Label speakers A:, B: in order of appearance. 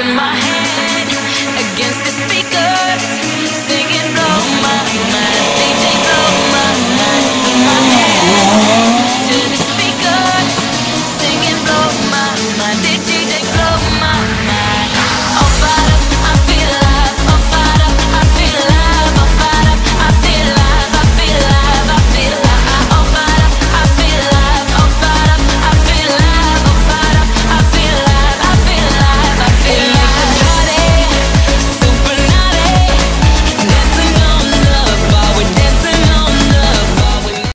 A: in my hand.